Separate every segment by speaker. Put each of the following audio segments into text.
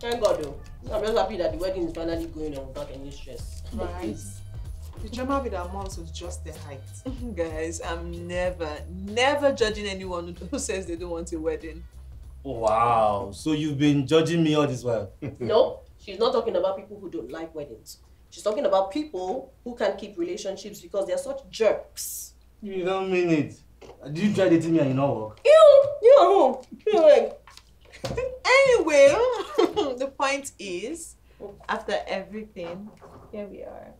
Speaker 1: thank God though. I'm just happy that the wedding is finally going on without any stress.
Speaker 2: Right. The drama with our moms was just the height.
Speaker 3: Guys, I'm never, never judging anyone who says they don't want a wedding.
Speaker 4: Wow. So you've been judging me all this while?
Speaker 1: no, she's not talking about people who don't like weddings. She's talking about people who can't keep relationships because they're such jerks.
Speaker 4: You don't mean it. Did you try dating me and you not work?
Speaker 1: You, you at home. You like.
Speaker 3: Anyway, the point is, after everything, here we are.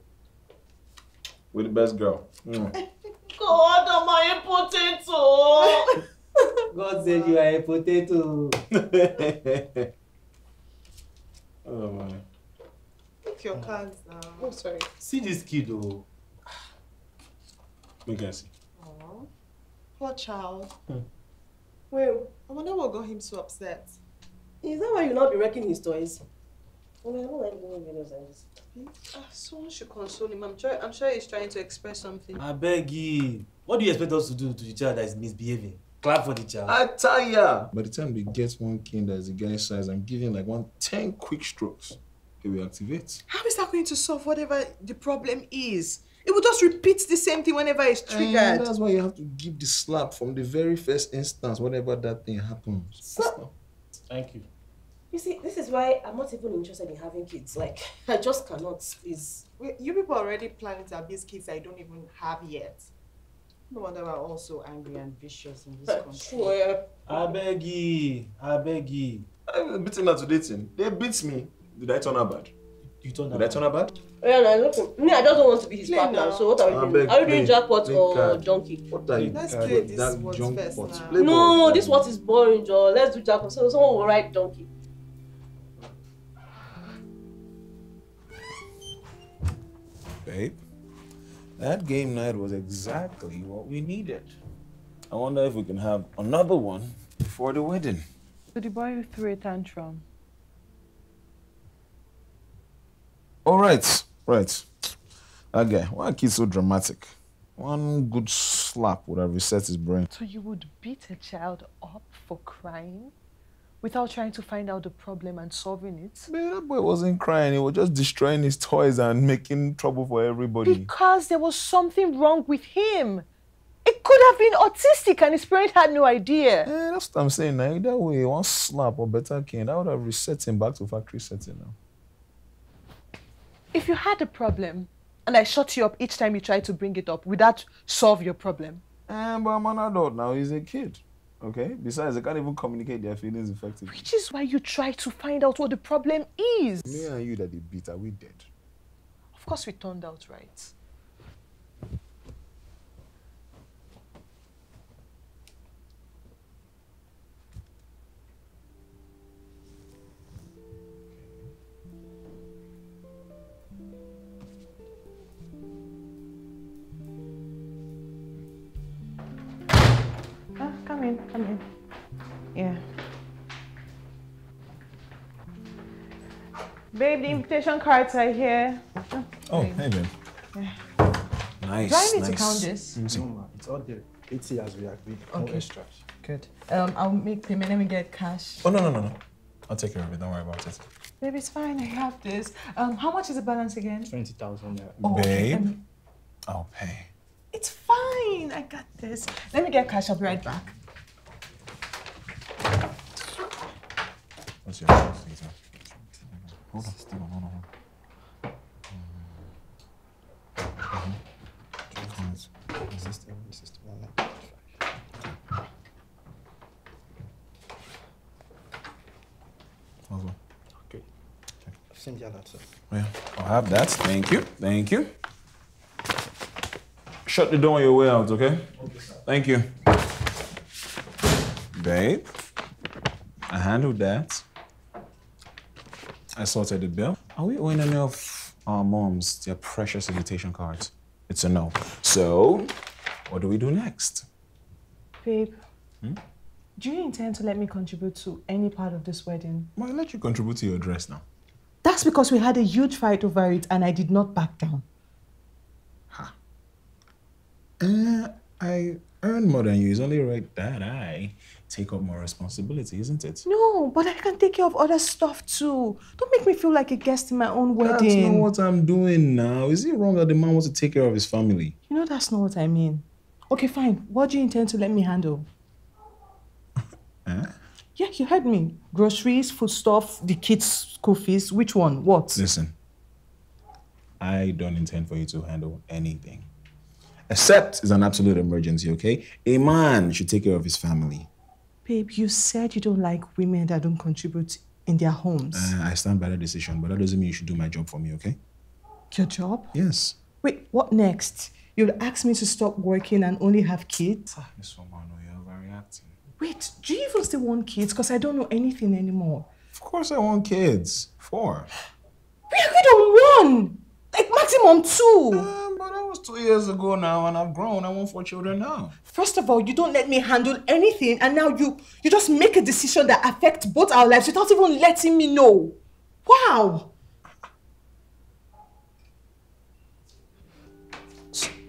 Speaker 5: With the best girl. Mm.
Speaker 1: God, am I a potato?
Speaker 4: God said you are a potato.
Speaker 5: oh my.
Speaker 2: Pick your cards now.
Speaker 1: Oh, sorry.
Speaker 4: See this kid though.
Speaker 5: We can see.
Speaker 2: Aw, poor child.
Speaker 1: Well,
Speaker 2: I wonder what got him so upset.
Speaker 1: is that why you not be wrecking his toys? I mean, I don't like doing videos like this.
Speaker 3: Ah, someone should console him. I'm sure, I'm sure he's trying to express something.
Speaker 4: I beg you. What do you expect us to do to the child that is misbehaving? Clap for the child.
Speaker 5: I tell ya. By the time they get one king that is the guy size and give him like one ten quick strokes, he will activate.
Speaker 3: How is that going to solve whatever the problem is? It will just repeat the same thing whenever it's
Speaker 5: And
Speaker 3: triggered.
Speaker 5: that's why you have to give the slap from the very first instance, whenever that thing happens.
Speaker 1: So,
Speaker 4: Thank you.
Speaker 1: you see, this is why I'm not even interested in having kids. Like, I just cannot, please.
Speaker 2: Wait, you people already planning to abuse kids I don't even have yet. No wonder we're all so angry and vicious in this country.
Speaker 1: Sure. Eh?
Speaker 4: I beg you. I beg you.
Speaker 5: Uh, I'm beating her to dating. They beat me. Did I turn her bad?
Speaker 4: You turn
Speaker 5: Did I turn her bad?
Speaker 1: Yeah, no, look, me, I just don't want to be his
Speaker 2: Play
Speaker 1: partner.
Speaker 2: now.
Speaker 1: So what are we
Speaker 5: I
Speaker 1: doing?
Speaker 5: beg,
Speaker 1: Are we doing jackpot
Speaker 5: Play
Speaker 1: or
Speaker 5: card.
Speaker 1: junkie?
Speaker 5: What are you?
Speaker 2: Let's
Speaker 5: card?
Speaker 2: play this
Speaker 5: That
Speaker 2: one
Speaker 5: junk
Speaker 2: first
Speaker 5: pot.
Speaker 2: now.
Speaker 5: Play
Speaker 1: No,
Speaker 5: ball.
Speaker 1: this what is boring, Joe. Let's do jackpot. So someone will write donkey.
Speaker 5: Babe, that game night was exactly what we needed. I wonder if we can have another one before the wedding.
Speaker 6: So the boy who threw a tantrum.
Speaker 5: All right, right. That guy, why kid so dramatic? One good slap would have reset his brain.
Speaker 6: So you would beat a child up for crying without trying to find out the problem and solving it?
Speaker 5: Man, that boy wasn't crying. He was just destroying his toys and making trouble for everybody.
Speaker 6: Because there was something wrong with him. It could have been autistic and his parent had no idea.
Speaker 5: Eh, that's what I'm saying now. Either way, one slap or better king, that would have reset him back to factory setting now.
Speaker 6: If you had a problem and I shut you up each time you try to bring it up, would that solve your problem?
Speaker 5: Eh, but I'm an adult now. He's a kid. Okay? Besides, they can't even communicate their feelings effectively.
Speaker 6: Which is why you try to find out what the problem is.
Speaker 5: Me and you that they beat, are we dead?
Speaker 6: Of course, we turned out right. In, come in. Yeah. Babe, the invitation cards are here.
Speaker 5: Oh, hey, man. Nice.
Speaker 6: Do I need
Speaker 5: nice.
Speaker 6: to count this?
Speaker 7: No, it's all there. 80 as we agreed. No
Speaker 6: Okay.
Speaker 7: extras.
Speaker 6: Good. Um, I'll make payment. Let me get cash.
Speaker 5: Oh, no, no, no, no. I'll take care of it. Don't worry about it.
Speaker 6: Babe, it's fine. I have this. Um, how much is the balance again?
Speaker 7: 20,000 there.
Speaker 6: Oh, okay.
Speaker 5: Babe,
Speaker 6: Um,
Speaker 5: I'll pay.
Speaker 6: it's fine. I got this. Let me get cash. I'll be right back.
Speaker 5: What's your house, Lisa? Hold on, hold on, hold on.
Speaker 7: Is this the one? This the one. Oh,
Speaker 5: How's one?
Speaker 7: Okay. Send you that, sir.
Speaker 5: Yeah, oh, I'll have that. Thank you. Thank you. Shut the door on your way out, okay? Thank you. Babe, I handled that. I sorted the bill. Are we owing any of our moms their precious invitation cards? It's a no. So, what do we do next?
Speaker 6: Babe, do you intend to let me contribute to any part of this wedding?
Speaker 5: Well, I'll let you contribute to your dress now.
Speaker 6: That's because we had a huge fight over it and I did not back down.
Speaker 5: Uh, I earn more than you. It's only right that I take up more responsibility, isn't it?
Speaker 6: No, but I can take care of other stuff too. Don't make me feel like a guest in my own
Speaker 5: That's
Speaker 6: wedding.
Speaker 5: not what I'm doing now. Is it wrong that the man wants to take care of his family?
Speaker 6: You know that's not what I mean. Okay, fine. What do you intend to let me handle?
Speaker 5: Huh? Eh?
Speaker 6: Yeah, you heard me. Groceries, food stuff, the kids' school fees. Which one? What?
Speaker 5: Listen, I don't intend for you to handle anything. Except it's an absolute emergency, okay? A man should take care of his family.
Speaker 6: Babe, you said you don't like women that don't contribute in their homes.
Speaker 5: Uh, I stand by that decision, but that doesn't mean you should do my job for me, okay?
Speaker 6: Your job?
Speaker 5: Yes.
Speaker 6: Wait, what next? You'll ask me to stop working and only have kids?
Speaker 5: Miss Romano, you're overreacting.
Speaker 6: Wait, do you even still want kids? Because I don't know anything anymore.
Speaker 5: Of course I want kids. Four.
Speaker 6: We agreed on one! Like maximum two!
Speaker 5: Um, but that was two years ago now, and I've grown. I want four children now.
Speaker 6: First of all, you don't let me handle anything, and now you you just make a decision that affects both our lives without even letting me know. Wow!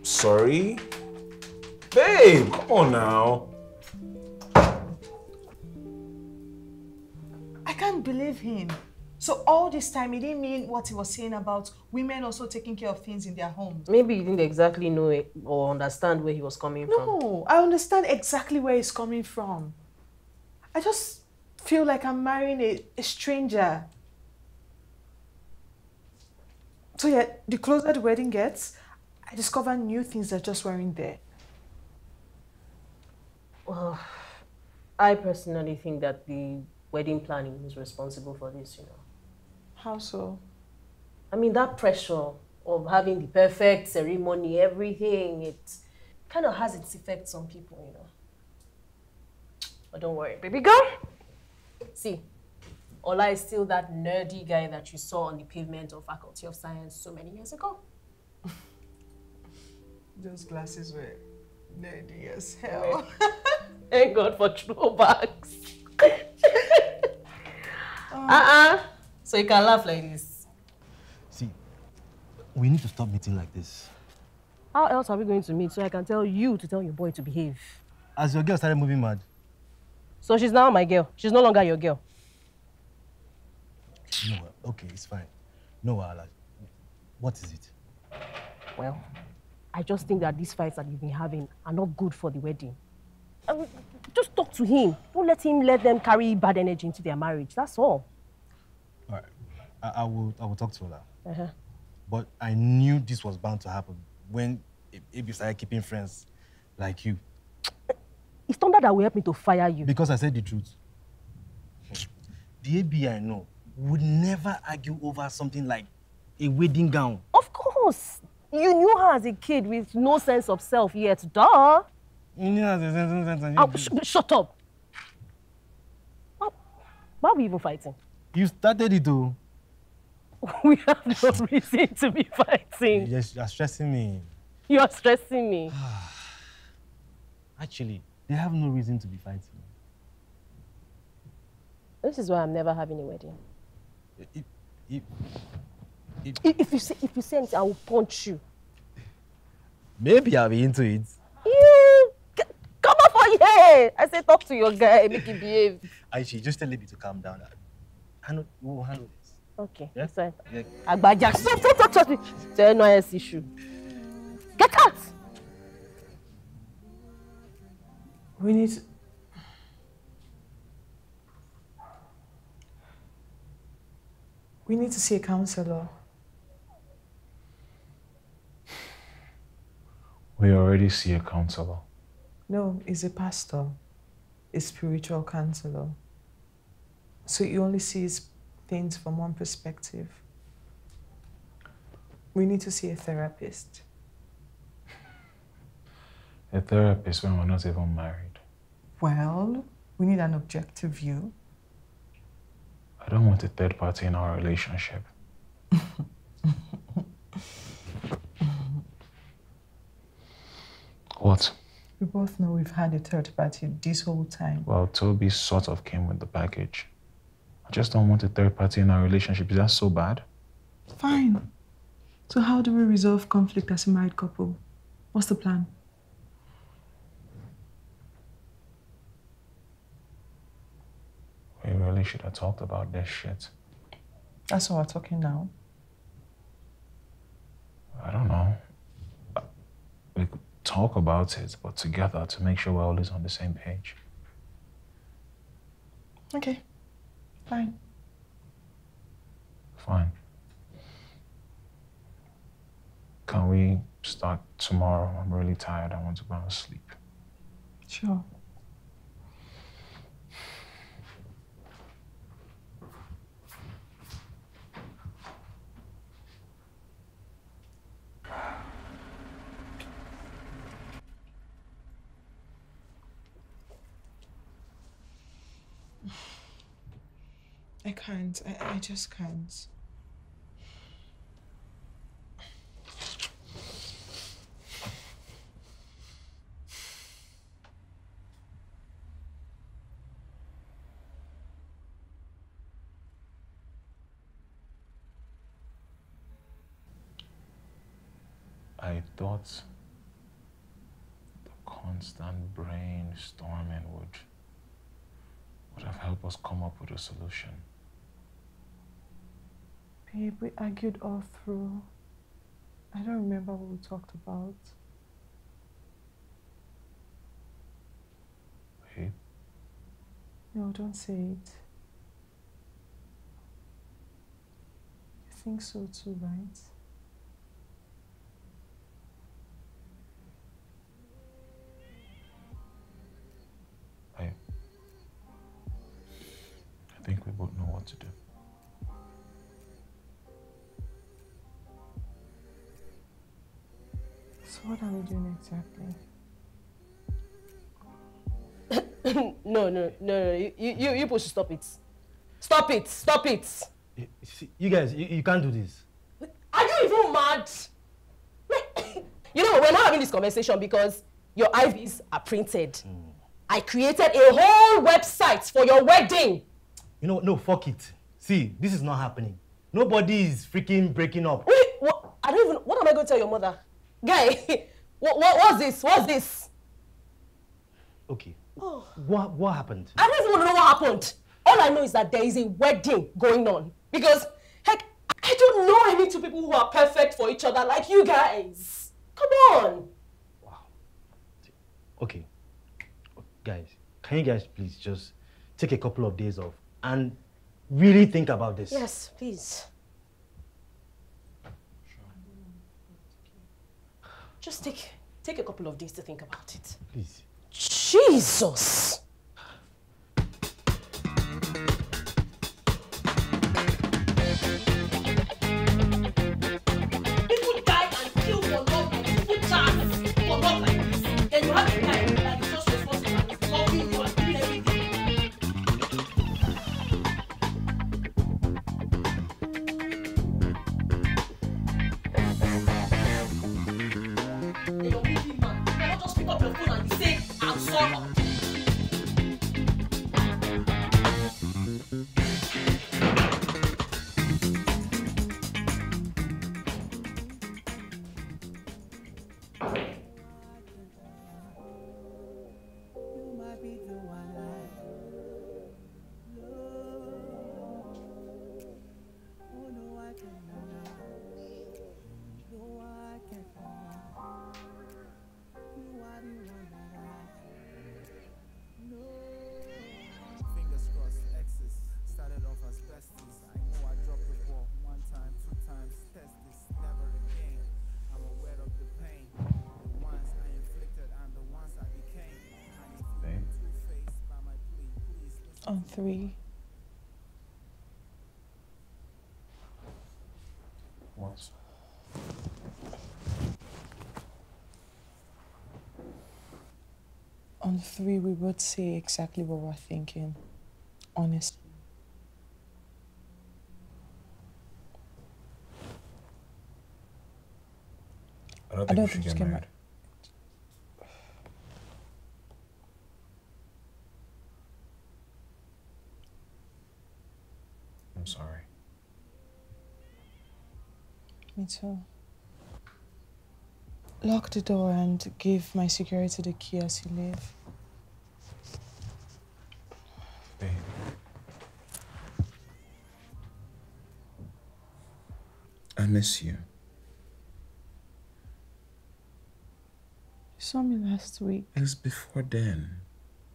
Speaker 5: Sorry? Babe, come on now.
Speaker 6: I can't believe him. So all this time, he didn't mean what he was saying about women also taking care of things in their homes.
Speaker 1: Maybe you didn't exactly know it or understand where he was coming from.
Speaker 6: No, I understand exactly where he's coming from. I just feel like I'm marrying a, a stranger. So yeah, the closer the wedding gets, I discover new things that just weren't there.
Speaker 1: Well, I personally think that the wedding planning is responsible for this, you know.
Speaker 6: How so?
Speaker 1: I mean, that pressure of having the perfect ceremony, everything, it kind of has its effects on people, you know. But don't worry, baby girl. See, Ola is still that nerdy guy that you saw on the pavement of Faculty of Science so many years ago.
Speaker 6: Those glasses were nerdy as hell.
Speaker 1: Thank God for throwbacks. uh-uh. So you can laugh like this.
Speaker 8: See, we need to stop meeting like this.
Speaker 1: How else are we going to meet so I can tell you to tell your boy to behave?
Speaker 8: As your girl started moving mad,
Speaker 1: So she's now my girl. She's no longer your girl.
Speaker 8: you know what? Okay, it's fine. No, wahala. What is it?
Speaker 1: Well, I just think that these fights that you've been having are not good for the wedding. Um, just talk to him. Don't let him let them carry bad energy into their marriage. That's all.
Speaker 8: All right, I, I will. I will talk to Ola.
Speaker 1: Uh-huh.
Speaker 8: But I knew this was bound to happen when Ebi started keeping friends like you.
Speaker 1: It's thunder that will help me to fire you.
Speaker 8: Because I said the truth. The Ebi I know would never argue over something like a wedding gown.
Speaker 1: Of course. You knew her as a kid with no sense of self yet. Duh. Oh, sh- shut up. Why, why are we even fighting?
Speaker 8: You started it though.
Speaker 1: We have no reason to be fighting.
Speaker 8: You're, you're stressing me.
Speaker 1: You are stressing me.
Speaker 8: Actually, they have no reason to be fighting.
Speaker 1: This is why I'm never having a wedding.
Speaker 8: If, if, if,
Speaker 1: If, if you say if you say anything, I will punch you.
Speaker 8: maybe I'll be into it.
Speaker 1: You come up for here. I say talk to your guy, make him behave.
Speaker 8: Actually, just tell me to calm down. Handle, we'll handle this.
Speaker 1: Okay,
Speaker 8: Yeah?
Speaker 1: that's fine.
Speaker 8: Yeah.
Speaker 1: Agbaja, stop, stop, stop, stop. It's an NYS issue. Get out.
Speaker 6: We need to... We need to see a counselor.
Speaker 5: We already see a counselor.
Speaker 6: No, he's a pastor, a spiritual counselor. So he only sees things from one perspective. We need to see a therapist.
Speaker 5: A therapist when we're not even married.
Speaker 6: Well, we need an objective view.
Speaker 5: I don't want a third party in our relationship. what?
Speaker 6: We both know we've had a third party this whole time.
Speaker 5: Well, Toby sort of came with the package. I just don't want a third party in our relationship. Is that so bad?
Speaker 6: Fine. So how do we resolve conflict as a married couple? What's the plan?
Speaker 5: We really should have talked about this shit.
Speaker 6: That's what we're talking now.
Speaker 5: I don't know. We could talk about it, but together to make sure we're always on the same page.
Speaker 6: Okay. Fine.
Speaker 5: Fine. Can we start tomorrow? I'm really tired. I want to go and sleep.
Speaker 6: Sure. I can't. I, I just can't.
Speaker 5: I thought the constant brainstorming would would have helped us come up with a solution.
Speaker 6: Babe, we argued all through. I don't remember what we talked about.
Speaker 5: Babe,
Speaker 6: No, don't say it. You think so too, right?
Speaker 5: I I think we both know what to do.
Speaker 6: What are we doing exactly?
Speaker 1: no, no, no, no. You, you, you people should stop it. Stop it. Stop it.
Speaker 8: You, see, you guys, you, you can't do this.
Speaker 1: Are you even mad? you know, we're not having this conversation because your IVs are printed. Hmm. I created a whole website for your wedding.
Speaker 8: You know, no, fuck it. See, this is not happening. Nobody is freaking breaking up.
Speaker 1: Wait, what? I don't even. What am I going to tell your mother, guy? what, what? What's this? What's this?
Speaker 8: Okay. Oh. What what happened?
Speaker 1: I don't even know what happened. All I know is that there is a wedding going on because, heck, I don't know any two people who are perfect for each other like you guys. Come on. Wow.
Speaker 8: Okay. Guys, can you guys please just take a couple of days off and really think about this?
Speaker 1: Yes, please. Just take take a couple of days to think about it.
Speaker 8: Please.
Speaker 1: Jesus.
Speaker 6: On three.
Speaker 5: What?
Speaker 6: On three, we would say exactly what we're thinking. Honestly.
Speaker 5: I don't
Speaker 6: I
Speaker 5: think
Speaker 6: don't
Speaker 5: we should
Speaker 6: think
Speaker 5: get
Speaker 6: we should
Speaker 5: married.
Speaker 6: me too. Lock the door and give my security the key as you leave.
Speaker 5: Babe. I miss you.
Speaker 6: You saw me last week.
Speaker 5: It was before then.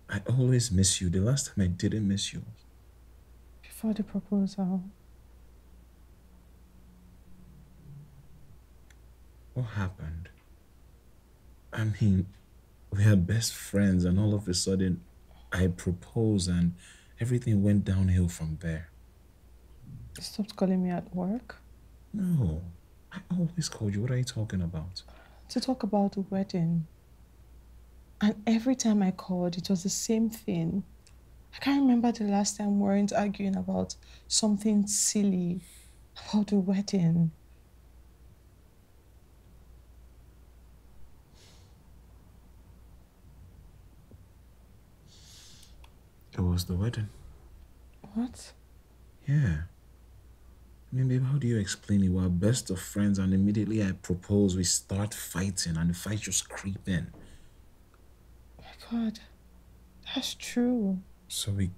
Speaker 5: I always miss you. The last time I didn't miss you.
Speaker 6: Before the proposal.
Speaker 5: What happened? I mean, we are best friends, and all of a sudden, I propose, and everything went downhill from there.
Speaker 6: You stopped calling me at work
Speaker 5: No, I always called you. What are you talking about?
Speaker 6: to talk about the wedding. And every time I called, it was the same thing. I can't remember the last time we weren't arguing about something silly about the wedding.
Speaker 5: It was the wedding.
Speaker 6: What?
Speaker 5: Yeah. I mean, babe, how do you explain it? We're best of friends, and immediately I propose, we start fighting, and the fight just creep in.
Speaker 6: My God, that's true.
Speaker 5: So we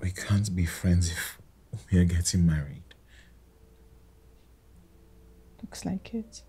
Speaker 5: we can't be friends if we are getting married.
Speaker 6: Looks like it.